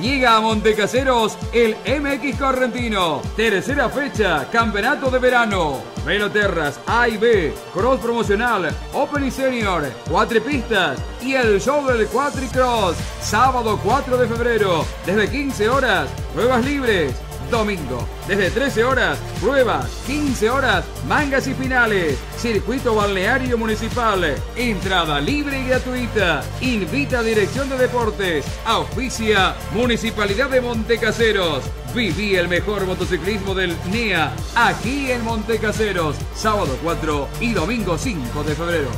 Llega a Montecaseros el MX Correntino. Tercera fecha, Campeonato de Verano. Veloterras A y B, Cross Promocional, Open y Senior, Cuatripistas y el show del Cuatricross. Sábado 4 de febrero, desde 15 horas, pruebas libres domingo. Desde 13 horas, pruebas. 15 horas, mangas y finales. Circuito Balneario Municipal. Entrada libre y gratuita. Invita a Dirección de Deportes. Auspicia Municipalidad de Montecaseros. Viví el mejor motociclismo del NEA aquí en Montecaseros. Sábado 4 y domingo 5 de febrero.